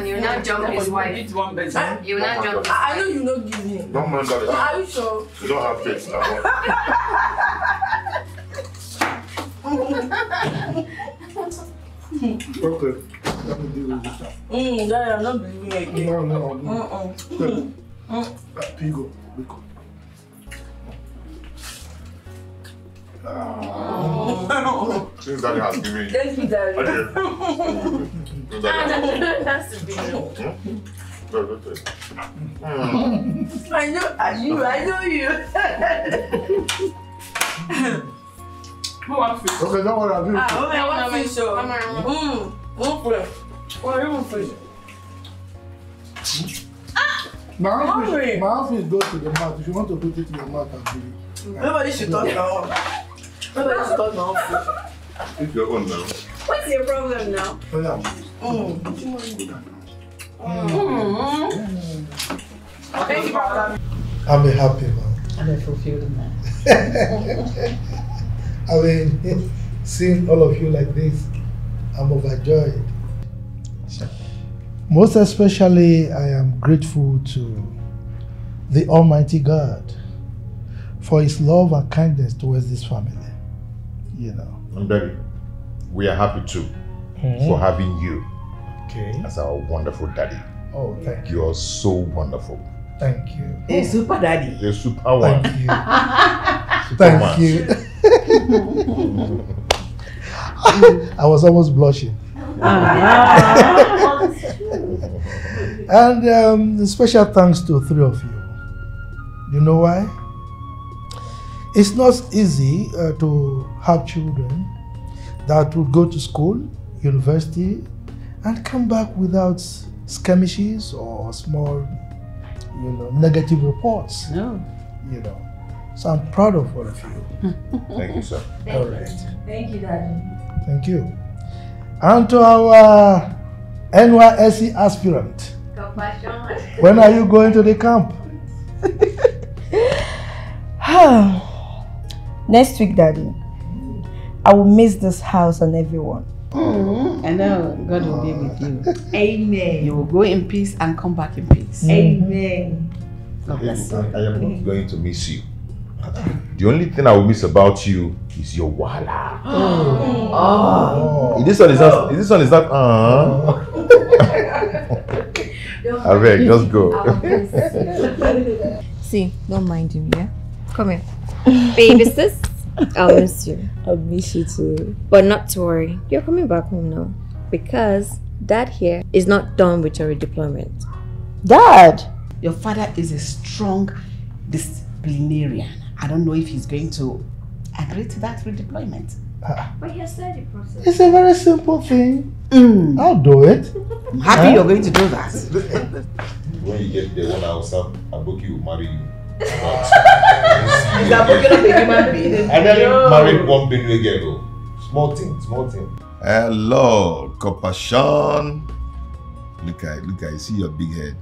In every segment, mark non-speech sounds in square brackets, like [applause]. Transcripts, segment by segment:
I don't understand. You will not jump his wife. Eat one person. Ah, you will not oh jump his I I know you know give me. Don't mind that. Are you sure? You don't have faith now. [laughs] Okay. Let me deal with this now. Mm, Daddy, I'm not believing you again. No, no, no. Mm-mm. Mm. Uh, Pigo, Pigo. Since daddy has given you. Thank you, Daddy. Okay. Since daddy has That's the big Go, go, go. Mm. I know, I know, I know you. Who wants fish? Okay, don't worry, I'll do it. Ah, okay, I want Come fish, so. on, come on. Mm, one friend. One even fish. My Hungry. outfit, my outfit goes to the mouth. If you want to put it in your mouth, I'll give you. Nobody should touch my own. Nobody should touch my own fish. It's your own now. What's your problem now? Oh, yeah. Mm. Thank you, Papa. I'm a happy man. I'm a fulfilled man. [laughs] I mean, seeing all of you like this, I'm overjoyed. Most especially, I am grateful to the Almighty God for His love and kindness towards this family. You know. And daddy, we are happy too for having you Okay. as our wonderful daddy. Oh, thank you. You are so wonderful. Thank you. A super daddy. You're super one. Thank you. [laughs] Superman. Thank you. [laughs] I was almost blushing. [laughs] And um, special thanks to three of you. You know why? It's not easy uh, to have children that would go to school, university, and come back without skirmishes or small, you know, negative reports. No. You know, so I'm proud of all of you. [laughs] Thank you, sir. all right, Thank you, Daddy. thank you. And to our NYSC aspirant, when are you going to the camp? [laughs] [sighs] [sighs] Next week, Daddy. I will miss this house and everyone. Mm-hmm. I know God will be with you. Amen. You will go in peace and come back in peace. Mm-hmm. Amen. God bless you. I am not mm-hmm. going to miss you. The only thing I will miss about you is your wala. Oh, oh. This one is not. This one is not. Uh. Uh-huh? [laughs] I beg, just go. [laughs] See, don't mind him, yeah? Come here. Baby sis, I'll [laughs] miss you. I'll miss you too. But not to worry, you're coming back home now. Because dad here is not done with your redeployment. Dad! Your father is a strong disciplinarian. I don't know if he's going to agree to that redeployment. But he has started the process. it's a very simple thing. Mm. I'll do it. I'm happy Huh? you're going to do that. [laughs] When you get there, one house up, Aboki will marry you. He's a human being. I nearly married one Benue girl. Small thing, small thing. Hello, Kopashan. Look at look at you see your big head.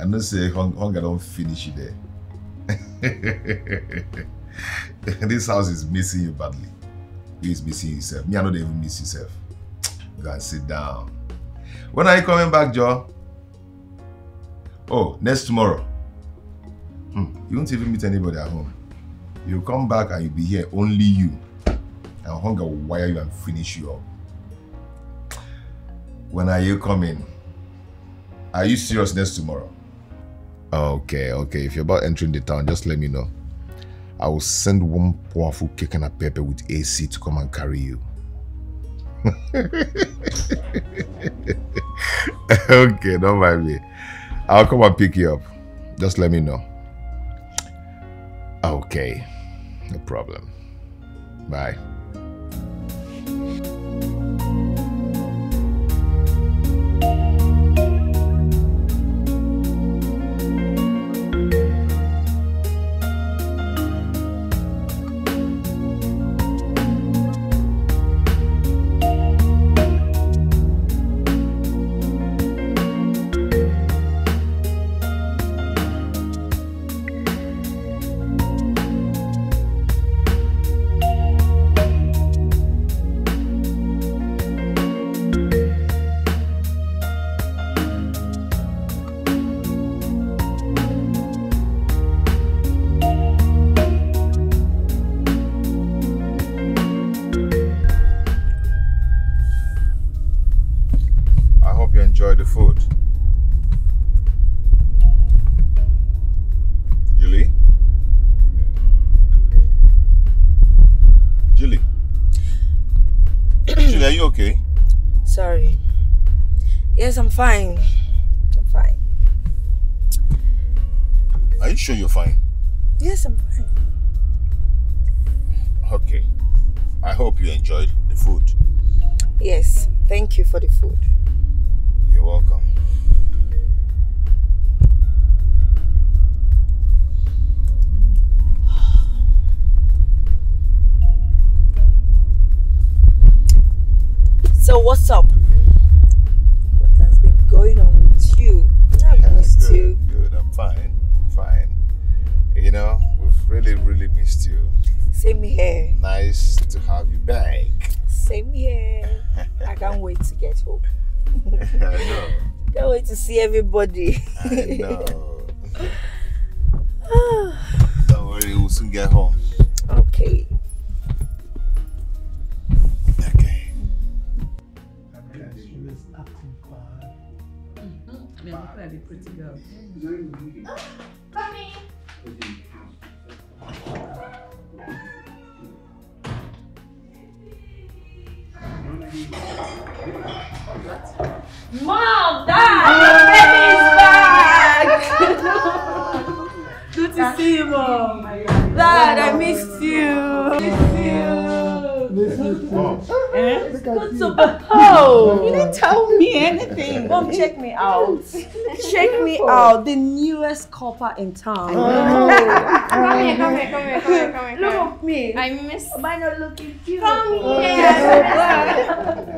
I know say hung, hunger don't finish you there. [laughs] this house is missing you badly. Who is missing yourself? Me, I know they even miss yourself. Go and sit down. When are you coming back, Joe? Oh, next tomorrow. Hmm. You won't even meet anybody at home. You'll come back and you'll be here, only you. And hunger will wire you and finish you up. When are you coming? Are you serious next tomorrow? Okay, okay. If you're about entering the town, just let me know. I will send one powerful cake and a pepper with AC to come and carry you. [laughs] okay, don't mind me. I'll come and pick you up. Just let me know. Okay, no problem. Bye. Fine. I'm fine. Are you sure you're fine? Yes, I'm fine. Okay. I hope you enjoyed the food. Yes, thank you for the food. You're welcome. So what's up? Fine. Fine. You know, we've really, really missed you. Same here. Nice to have you back. Same here. I can't [laughs] wait to get home. I know. Can't wait to see everybody. I know. [laughs] Don't worry, we'll soon get home. okay. I mean, look at the pretty girl. Mom, Dad, your baby is back. Good to see you, Mom. Dad, I missed you. Missed you. Eh? Good to be. You didn't tell me anything. Mom, check me out. [laughs] Check me out. The newest corper in town. [laughs] Come here, come here, come here, come here, come here. Look at me. I miss. Am I not looking cute? Come here.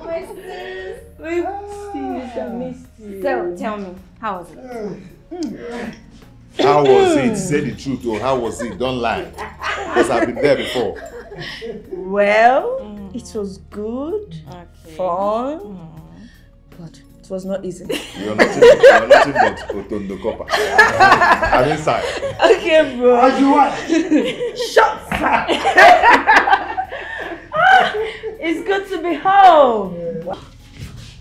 [laughs] My sis. We missed you. Missed you. So, tell me, how was it? How was it? Say the truth, or how was it? Don't lie. Because I've been there before. Well, it was good, Okay. fun, mm. but it was not easy. [laughs] You're nothing, you're nothing but Otondo Corper. [laughs] I'm inside. okay, bro. As you want. [laughs] Shut up. it's good to be home.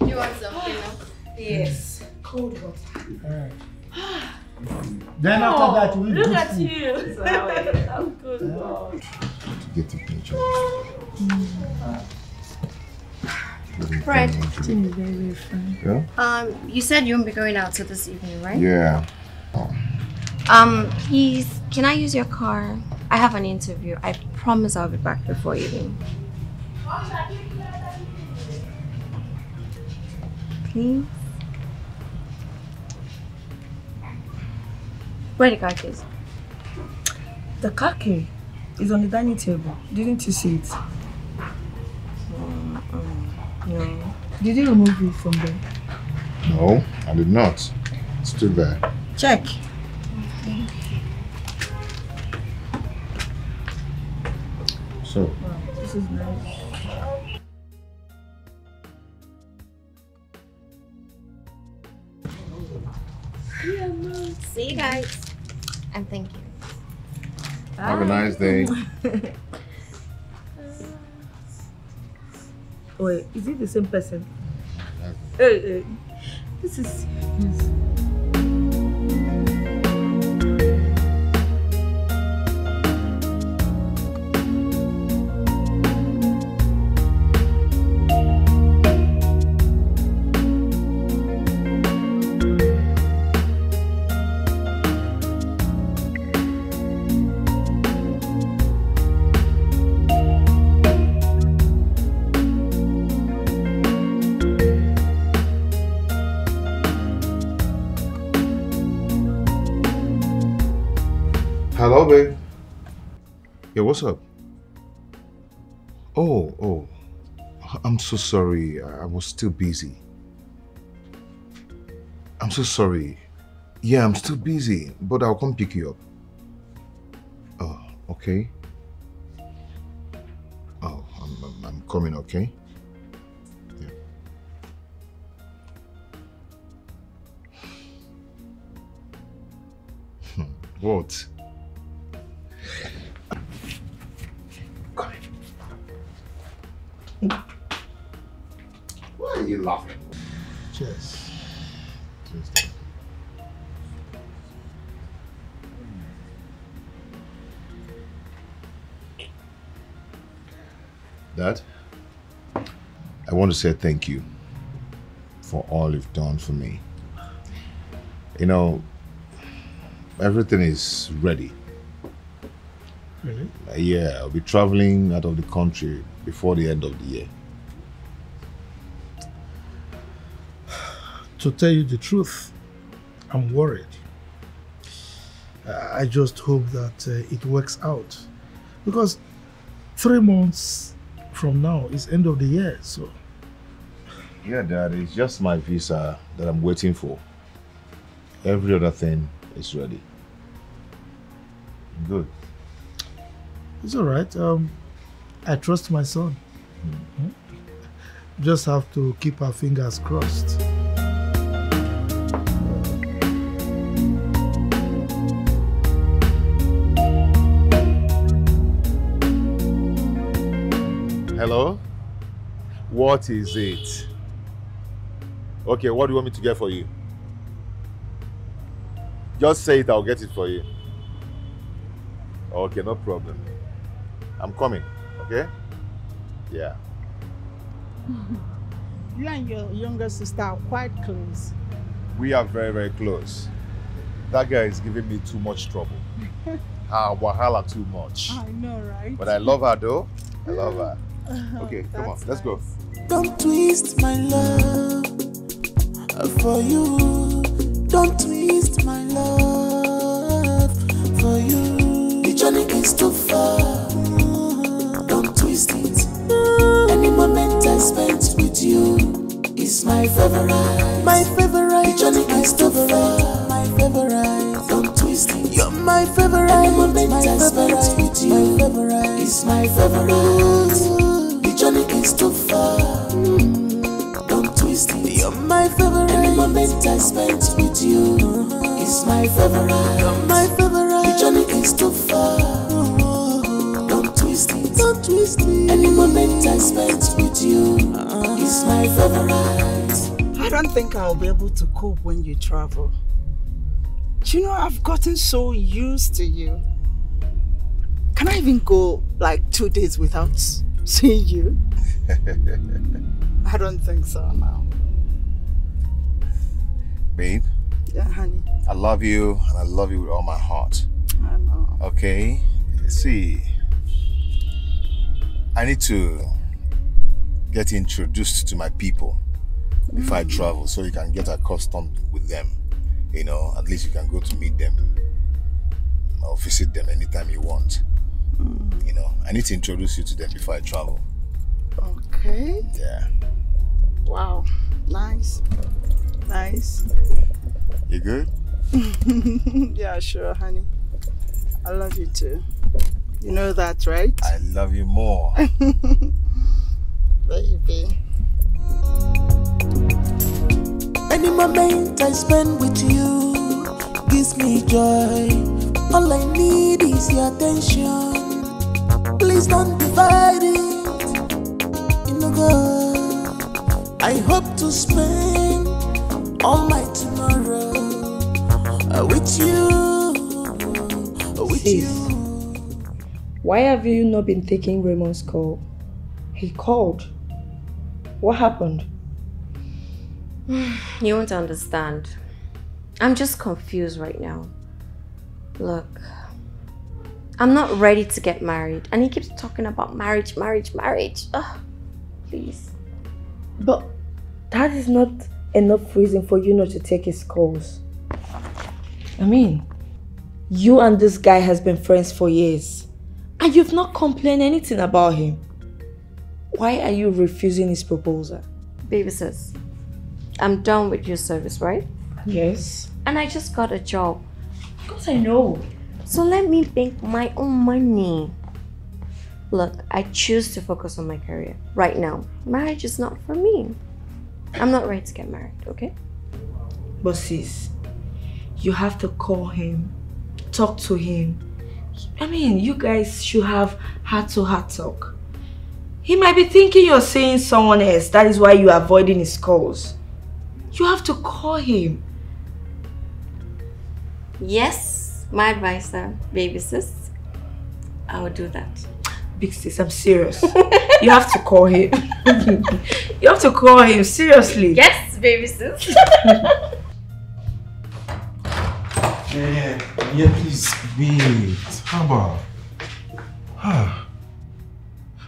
You want something? Yes. Cold water. Then after oh, that, we Look at food. you. So how are you? I'm good. Mom. Oh. Get the picture. Fred, Yeah? um, you said you won't be going out till this evening, right? Yeah. Um, please, can I use your car? I have an interview. I promise I'll be back before evening. Please? Where the car keys? The car key is on the dining table. Didn't you see it? No. Did you remove it from there? No, I did not. It's still there. Check. So, This is nice. See you guys. And thank you. have a nice day. [laughs] Wait, is it the same person? Hey, hey. This is. Yes. What's up? Oh, oh. I'm so sorry. I was still busy. I'm so sorry. Yeah, I'm still busy, but I'll come pick you up. Oh, okay. Oh, I'm, I'm, I'm coming, okay? Yeah. Hmm, What? Why are you laughing? Cheers. Tuesday. Dad, I want to say thank you for all you've done for me. You know, everything is ready. Really? Uh, yeah, I'll be traveling out of the country before the end of the year. To tell you the truth, I'm worried. I just hope that uh, it works out. Because three months from now is end of the year, so Yeah, Dad, it's just my visa that I'm waiting for. Every other thing is ready. Good. It's all right. Um, I trust my son. Mhm. Just have to keep our fingers crossed. Hello? What is it? Okay, what do you want me to get for you? Just say it, I'll get it for you. Okay, no problem. I'm coming, okay? Yeah. [laughs] You and your younger sister are quite close. We are very, very close. That guy is giving me too much trouble. [laughs] Ah, wahala too much. I know, right? But I love her though. I love her. [laughs] Okay, come on, let's go. Don't twist my love for you. Don't twist my love for you. The journey is too far. Spent with you is my favorite. My favorite. The journey is too far. My favorite. Don't twist it. You're my favorite. Any moment I spent with you is my favorite. The journey is too far. Don't twist it. You're my favorite. Any moment I spent with you uh-huh. is my favorite. You're my favorite. The journey is too far. Don't twist it. Don't twist it. Any moment I spent with you is my favorite. I don't think I'll be able to cope when you travel. Do you know, I've gotten so used to you. Can I even go like two days without [laughs] seeing you? [laughs] I don't think so now. Babe, Yeah, honey. I love you and I love you with all my heart. I know. Okay? See, I need to get introduced to my people before I mm. travel so you can get accustomed with them. You know, at least you can go to meet them or visit them anytime you want. Mm. You know, I need to introduce you to them before I travel. Okay. Yeah. Wow. Nice. Nice. You good? [laughs] yeah, sure, honey. I love you too. You know that, right? I love you more. [laughs] Baby. Any moment I spend with you gives me joy. All I need is your attention. Please don't divide it. You know, God, I hope to spend all my tomorrow with you. With Sis. you. Why have you not been taking Raymond's call? He called. What happened? [sighs] You won't understand. I'm just confused right now. Look, I'm not ready to get married, and he keeps talking about marriage, marriage, marriage. Ugh, please. But that is not enough reason for you not to take his calls. I mean, you and this guy has been friends for years, and you've not complained anything about him. Why are you refusing his proposal? Baby sis, I'm done with your service, right? Yes. And I just got a job. Of course I know. So let me make my own money. Look, I choose to focus on my career right now. Marriage is not for me. I'm not ready to get married, okay? But sis, you have to call him, talk to him. I mean, you guys should have heart-to-heart talk. He might be thinking you're seeing someone else. That is why you're avoiding his calls. You have to call him. Yes, my advisor, baby sis. I will do that. Big sis, I'm serious. you have to call him. [laughs] you have to call him, seriously. Yes, baby sis. Yeah, [laughs] yeah, please wait. How about? Ah.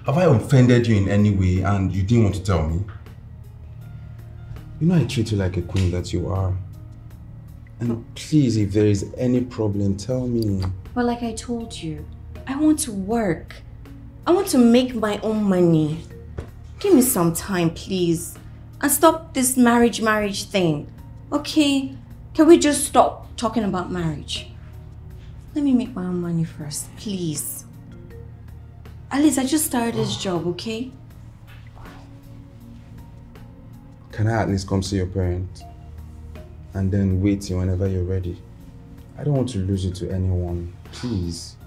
Have I offended you in any way and you didn't want to tell me? You know I treat you like a queen that you are. And please, if there is any problem, tell me. But like I told you, I want to work. I want to make my own money. Give me some time, please. And stop this marriage, marriage thing. Okay? Can we just stop talking about marriage? Let me make my own money first, please. At least I just started this job, okay? Can I at least come see your parents? And then wait till whenever you're ready. I don't want to lose you to anyone. Please.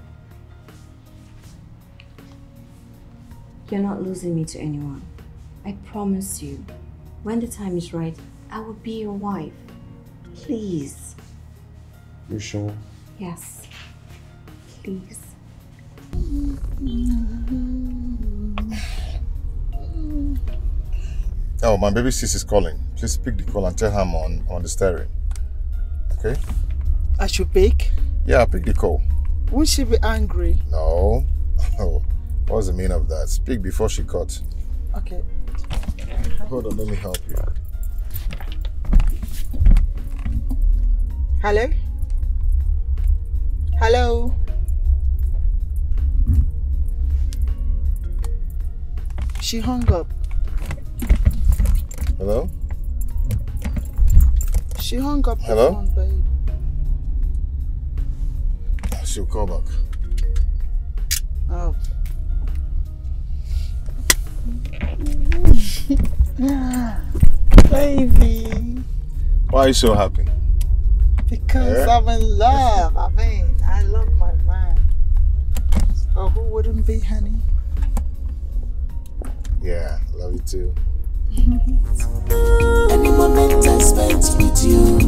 You're not losing me to anyone. I promise you, when the time is right, I will be your wife. Please. You sure? Yes. Please. Oh, my baby sis is calling. Please pick the call and tell her I'm on, on the stereo. Okay? I should pick? Yeah, pick the call. Won't she be angry? No. [laughs] Oh, what's the meaning of that? Speak before she cuts. Okay. Hold on, let me help you. Hello? Hello? She hung up. Hello? She hung up Hello? the phone, babe. She'll call back. Oh. [laughs] Baby. Why are you so happy? Because Yeah? I'm in love. I mean, I love my man. So who wouldn't be, honey? Yeah, love you too. [laughs] Any moment I spent with you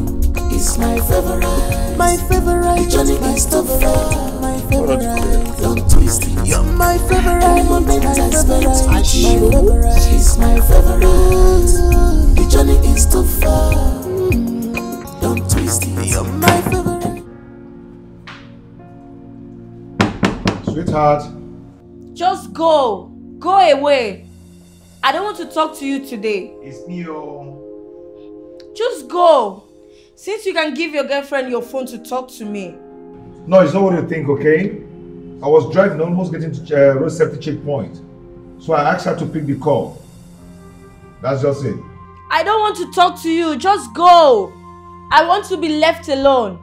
is my favorite. My favorite. Johnny is too far. My favorite. Don't twist it. You're my favorite. Any moment I spent with you is my favorite. The journey is too far. Don't twist it. You're my favorite. Sweetheart. Just go. Go away. I don't want to talk to you today. It's me, oh. Just go. Since you can give your girlfriend your phone to talk to me. No, it's not what you think, okay? I was driving, almost getting to uh, road safety checkpoint. So I asked her to pick the call. That's just it. I don't want to talk to you. Just go. I want to be left alone.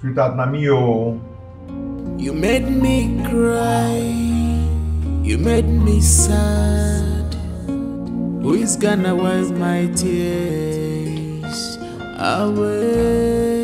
Sweetheart, na me, oh. You made me cry. You made me sad. Who is gonna wipe my tears away?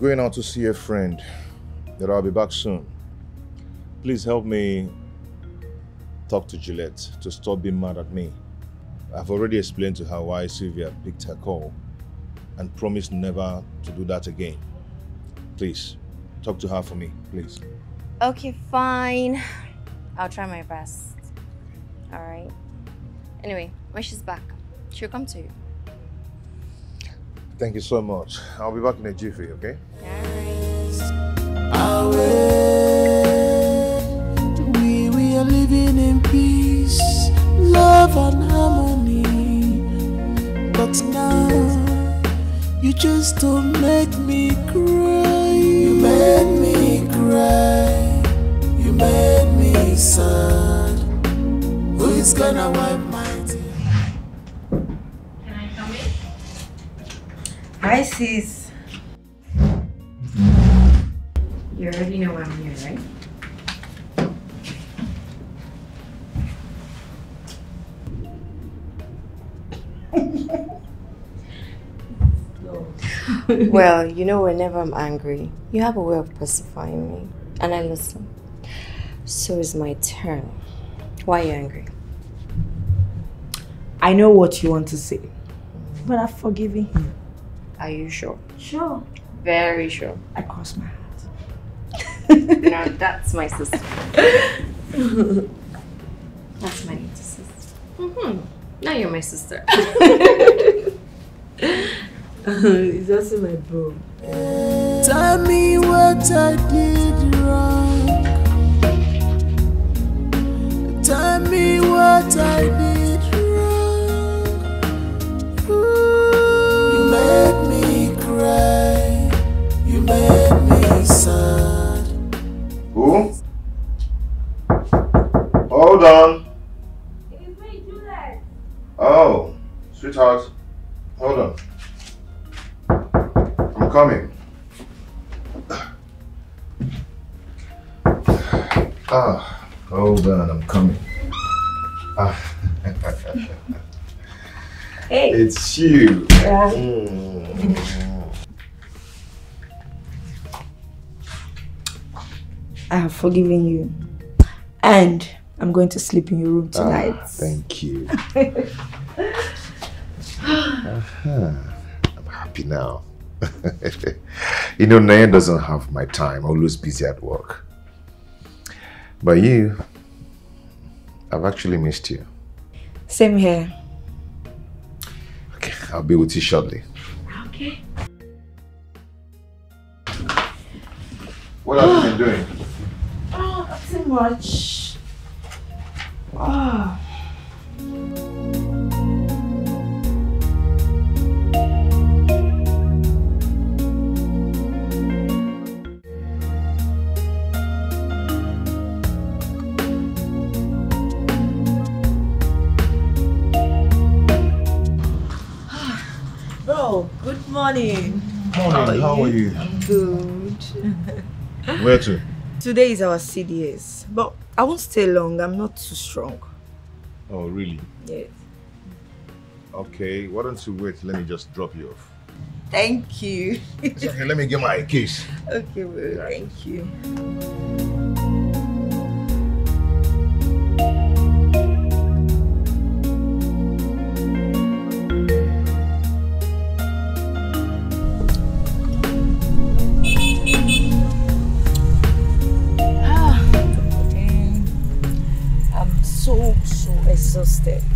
Going out to see a friend. That I'll be back soon. Please help me talk to Juliet to stop being mad at me. I've already explained to her why Sylvia picked her call and promised never to do that again. Please, talk to her for me, please. Okay, fine. I'll try my best. Alright. Anyway, when she's back, she'll come to you. Thank you so much. I'll be back in a jiffy, okay? We, we are living in peace, love and harmony. But now, you just don't make me cry. You made me cry. You made me sad. Who is gonna wipe Hi, sis. You already know I'm here, right? [laughs] well, you know, whenever I'm angry, you have a way of pacifying me, and I listen. So it's my turn. Why are you angry? I know what you want to say, but I've forgiven him. Are you sure? Sure. Very sure. I cross my heart. now that's my sister. [laughs] that's my little sister. Mm-hmm. Now you're my sister. [laughs] He's also my bro. Tell me what I did wrong. Tell me what I did Who? Hold on. It's me, Juliet. Oh, sweetheart. Hold on. I'm coming. Ah, hold on, I'm coming. Ah. Hey. It's you. Yeah. Mm. I have forgiven you. And I'm going to sleep in your room tonight. Ah, thank you. [laughs] Uh-huh. I'm happy now. [laughs] you know, Nayan doesn't have my time, always busy at work. But you, I've actually missed you. Same here. Okay, I'll be with you shortly. Okay. What have you been doing? Ah. Oh, nothing much. Oh. Bro, good morning. Morning, how are you? Good. [laughs] Where to? Today is our CDS, but I won't stay long. I'm not too strong. Oh, really? Yes. Okay, why don't you wait? Let me just drop you off. Thank you. It's okay, let me get my case. [laughs] Okay, bro. Thank you.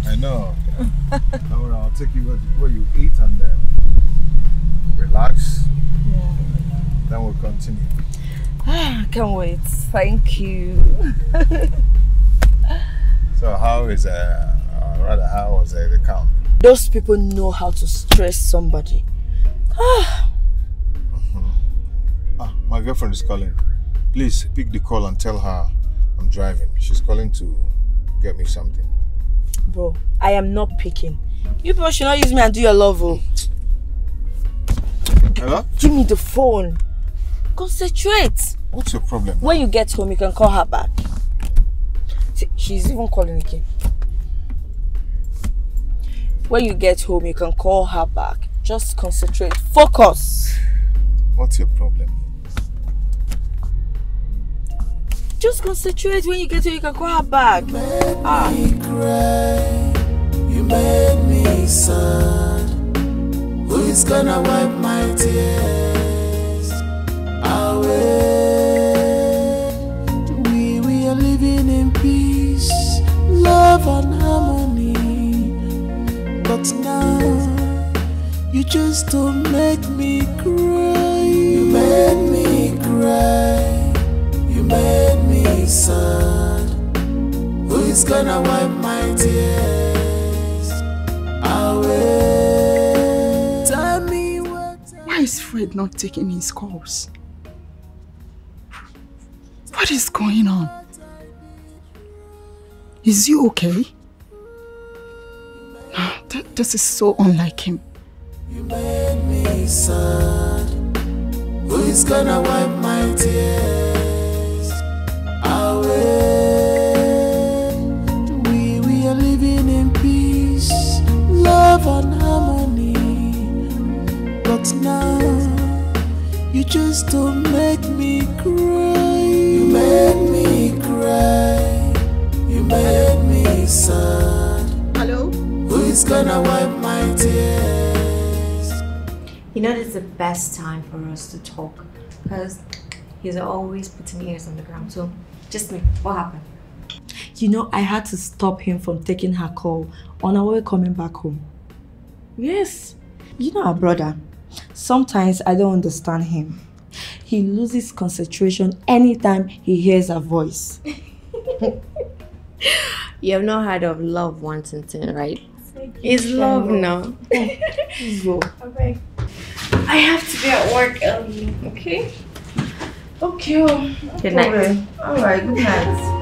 I know. [laughs] Now I'll take you where, you eat and then relax. Yeah. Then we'll continue. Ah, can't wait. Thank you. [laughs] So how is uh, uh rather how was uh, the camp? Those people know how to stress somebody. Ah, Ah, my girlfriend is calling. Please pick the call and tell her I'm driving. She's calling to get me something. Bro, I am not picking. You people should not use me and do your love. Oh. Hello? Give me the phone. Concentrate. What's your problem? When you get home, you can call her back. See, she's even calling again. When you get home, you can call her back. Just concentrate. Focus. What's your problem? Just concentrate. When you get home, you can call her back. Ah. You made me sad. Who is gonna wipe my tears away? We, we are living in peace, love, and harmony. But now, you just don't make me cry. Gonna wipe my tears away? Tell me what. Why is Fred not taking his calls? What is going on? Is he okay? [gasps] Th- This is so unlike him. You made me sad. Who is gonna wipe my tears love and harmony. But now, you just don't make me cry. You made me cry. You made me sad. Hello? Who is gonna wipe my tears? You know, this is the best time for us to talk because he's always putting ears on the ground. So, just me. What happened? You know, I had to stop him from taking her call on our way coming back home. Yes. You know our brother. Sometimes I don't understand him. He loses concentration anytime he hears a voice. [laughs] You have not heard of love wanting to, right? It's love now. [laughs] Go. Okay. I have to be at work early, okay? Okay. oh, Good night. All right. Good night.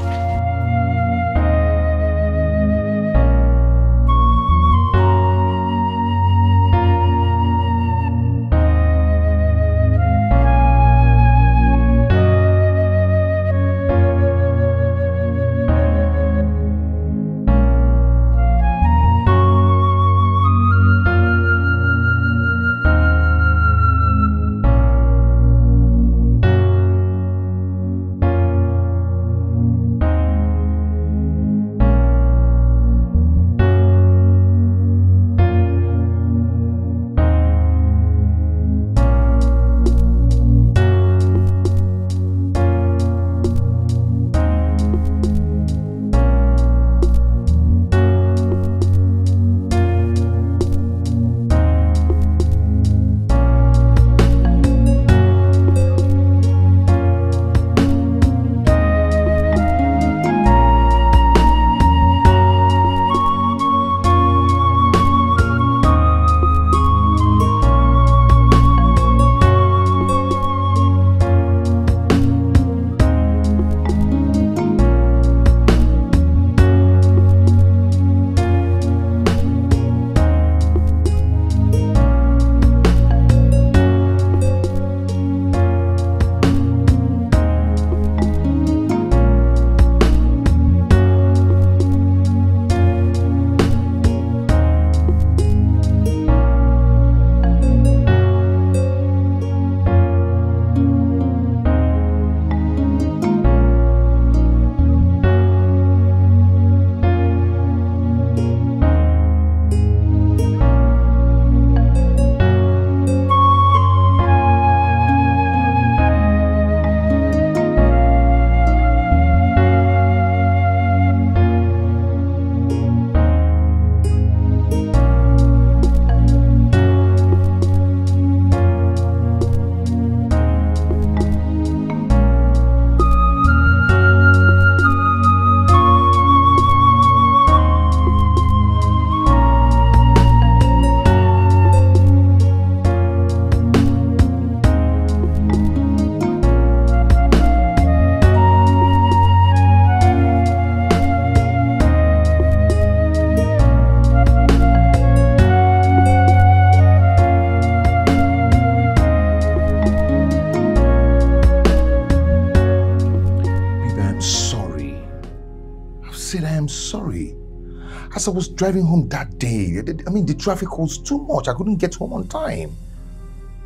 As I was driving home that day, I mean, the traffic was too much. I couldn't get home on time.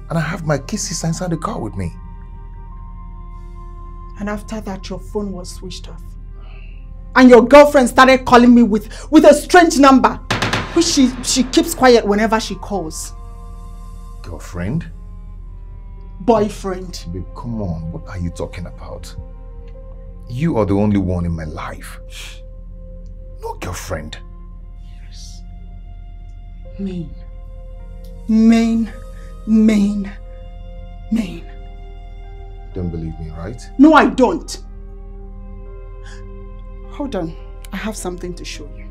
And I have my kisses inside the car with me. And after that, your phone was switched off. And your girlfriend started calling me with, with a strange number, which she, she keeps quiet whenever she calls. Girlfriend? Boyfriend. Babe, come on. What are you talking about? You are the only one in my life. No girlfriend. Main. Main. Main. Main. Don't believe me, right? No, I don't. Hold on. I have something to show you.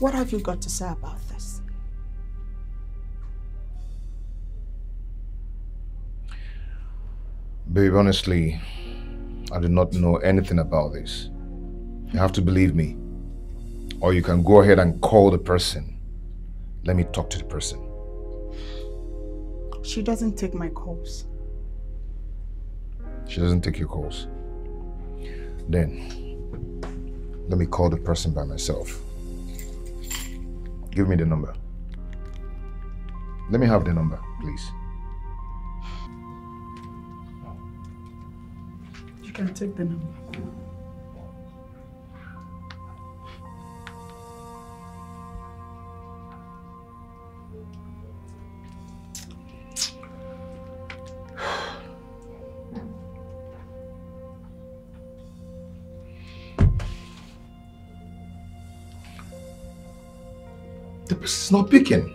What have you got to say about this? Babe, honestly, I do not know anything about this. You have to believe me. Or you can go ahead and call the person. let me talk to the person. She doesn't take my calls. She doesn't take your calls. Then, let me call the person by myself. Give me the number. Let me have the number, please. You can take the number. Person's not picking.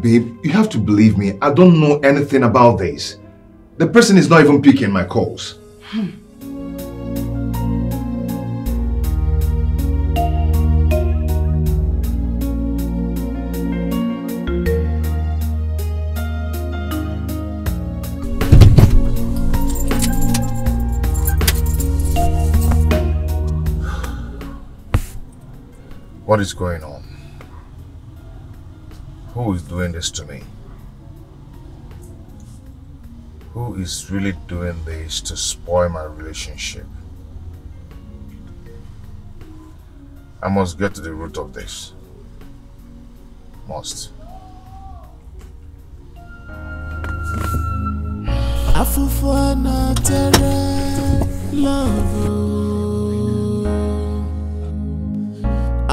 Babe, you have to believe me. I don't know anything about this. The person is not even picking my calls. Hmm. What is going on? Who is doing this to me? Who is really doing this to spoil my relationship? I must get to the root of this. Must. Afufana tere love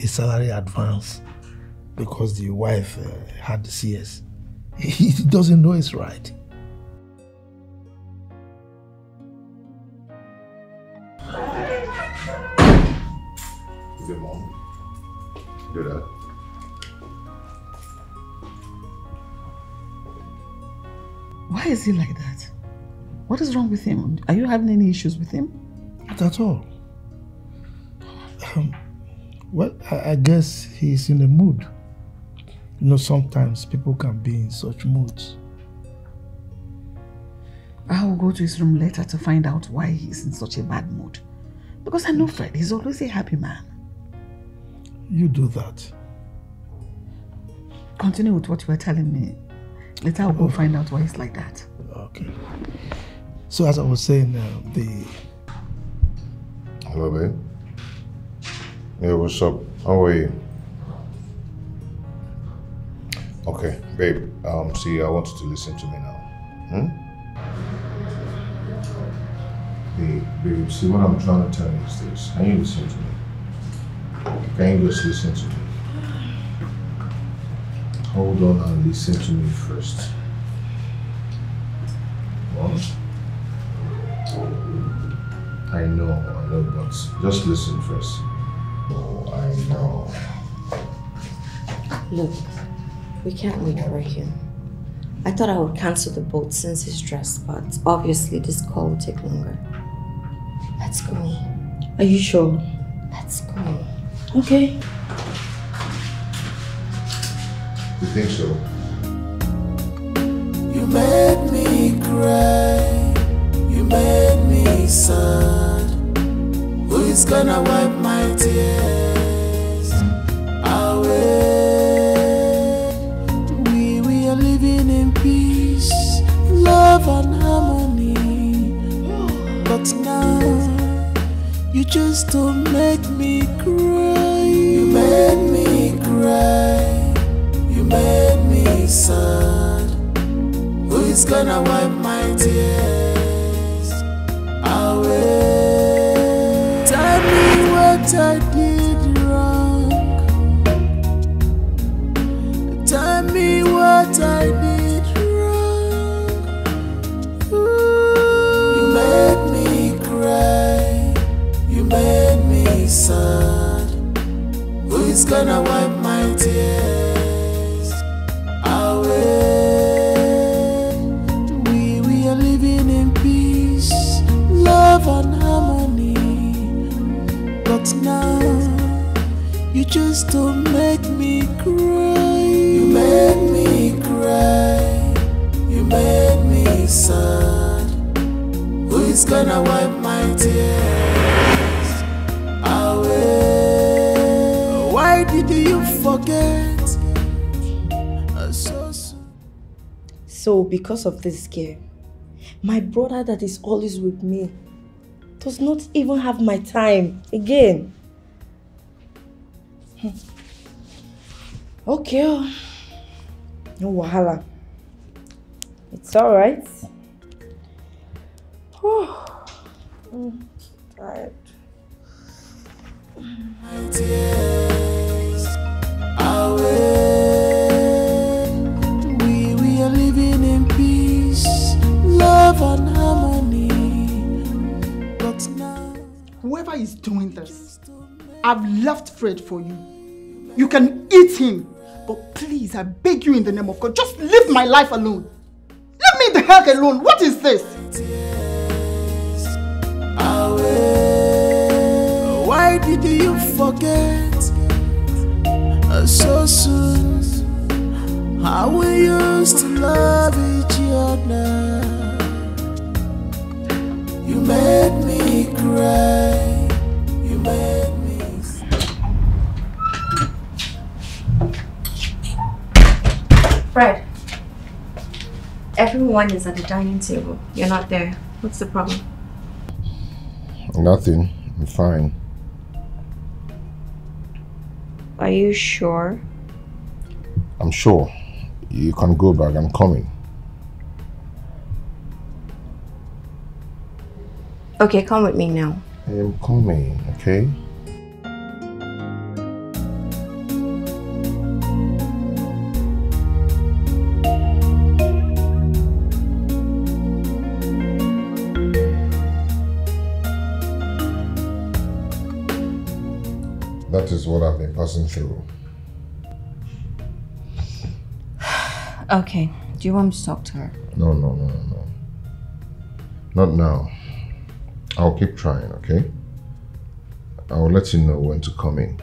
a salary advance because the wife uh, had the CS? He [laughs] doesn't know it's right. Good mom. Do that. Why is he like that? What is wrong with him? Are you having any issues with him? Not at all. Um, well, I, I guess he's in a mood. You know, sometimes people can be in such moods. I will go to his room later to find out why he's in such a bad mood. Because I know Fred, he's always a happy man. You do that. Continue with what you were telling me. Later I'll go find out why he's like that. Okay. So as I was saying, uh, the Hello, babe. Yeah, what's up? How are you? Okay, babe. Um, see, I want you to listen to me now. Hmm? Babe, babe, see what I'm trying to tell you is this. Can you listen to me? Can you just listen to me? Hold on and listen to me first. What? I know, I know, but just listen first. Oh, I know. Look, we can't wait for him. I thought I would cancel the boat since he's dressed, but obviously this call will take longer. Let's go. Are you sure? Let's go. Okay. You think so? You made me cry, Is gonna wipe my tears away? We, we are living in peace, love and harmony. But now, you just don't make me cry. You made me cry. You made me sad. Who is gonna wipe my tears what I did wrong. Tell me what I did wrong. You made me cry. You made me sad. Who is gonna wipe my tears? Just don't make me cry. You made me cry. You made me sad. Who is gonna wipe my tears away? Why did you forget? Uh, So. So, because of this girl, my brother that is always with me does not even have my time again. Hmm. Okay. oh. No wahala. It's alright. I'm tired. my tears away. We, we are living in peace, love and harmony. But now, Whoever is doing this, I've left Fred for you. You can eat him. But please, I beg you in the name of God, just leave my life alone. Leave me the heck alone. What is this? Why did you forget uh, so soon how we used to love each other? You made me cry. Fred, everyone is at the dining table. You're not there. What's the problem? Nothing. I'm fine. Are you sure? I'm sure. You can go back. I'm coming. Okay, come with me now. I am coming, okay? What I've been passing through. Okay. Do you want me to talk to her? No, no, no, no, no. Not now. I'll keep trying, okay? I'll let you know when to come in.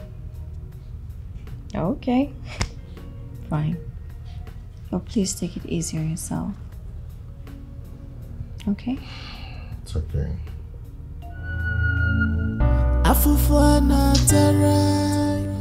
Okay. Fine. But please take it easy on yourself. Okay? It's okay. Afufana Tara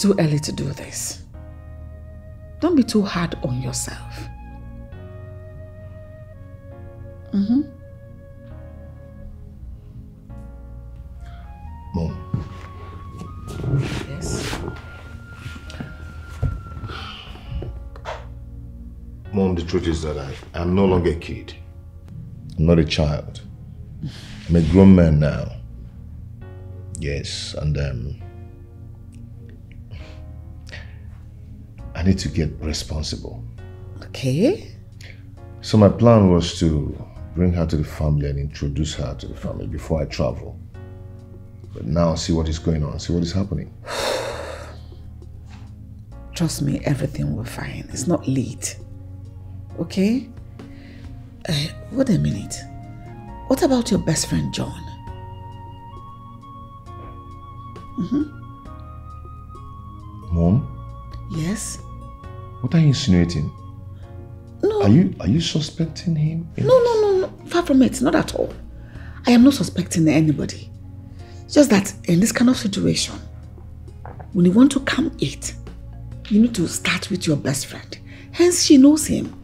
too early to do this. Don't be too hard on yourself. Mm-hmm. Mom, Yes. Mom, the truth is that I, I'm no longer a kid. I'm not a child. I'm a grown man now. Yes, and um, I need to get responsible. Okay. So my plan was to bring her to the family and introduce her to the family before I travel. But now see what is going on, see what is happening. [sighs] Trust me, everything will be fine. It's not late. Okay? Uh, wait a minute. What about your best friend, John? Mm-hmm. Mom, Yes? What are you insinuating? No. Are you are you suspecting him? No, no, no, no. Far from it. Not at all. I am not suspecting anybody. Just that in this kind of situation, when you want to come eat, you need to start with your best friend. Hence, she knows him.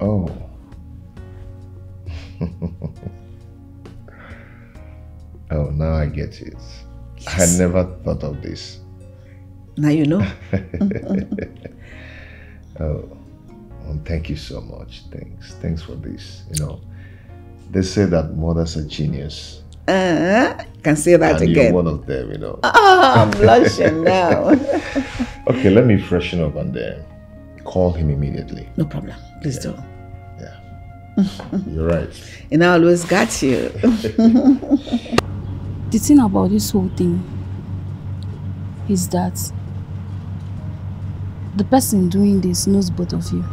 Oh. [laughs] oh, now I get it. I never thought of this. Now you know. [laughs] oh, well, thank you so much. Thanks. Thanks for this. You know, they say that mothers are genius. Uh, can say that and again. You're one of them, you know. Ah, I'm blushing now. [laughs] okay, let me freshen up and then call him immediately. No problem. Please do. Yeah. you're right. [laughs] And I always got you. The thing about this whole thing is that the person doing this knows both of you.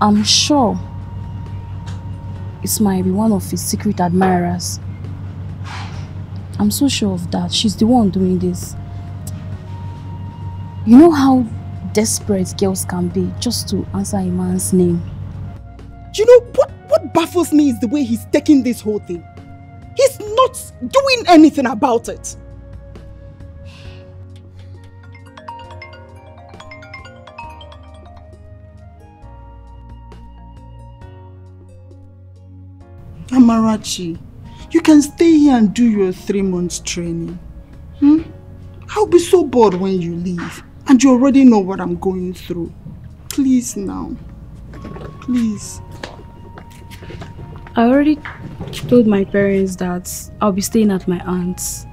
I'm sure it might be one of his secret admirers. I'm so sure of that. She's the one doing this. You know how desperate girls can be just to answer a man's name. You know, what, what baffles me is the way he's taking this whole thing. He's not doing anything about it. Amarachi, you can stay here and do your three months training. Hmm? I'll be so bored when you leave. And you already know what I'm going through. Please now. Please. I already told my parents that I'll be staying at my aunt's.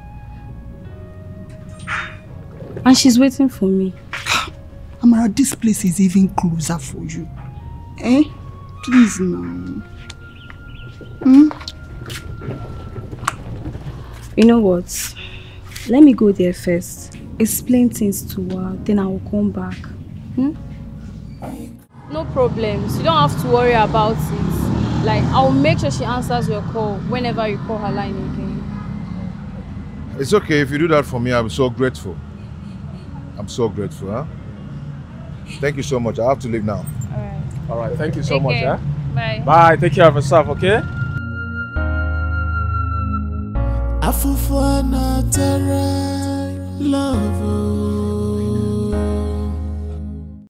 And she's waiting for me. [sighs] Amara, this place is even closer for you. Eh? Please now. Hmm? You know what? Let me go there first. Explain things to her, then I will come back. Hmm? No problems. You don't have to worry about it. Like, I'll make sure she answers your call whenever you call her line again. It's okay if you do that for me. I'm so grateful. I'm so grateful, huh? Thank you so much. I have to leave now. All right, Alright, thank you so Take much. care. Eh? Bye. Bye. Take care of yourself, okay? afụfụ na-tere love oh.